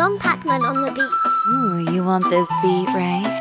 Don Pacman on the beats. Ooh, you want this beat, right?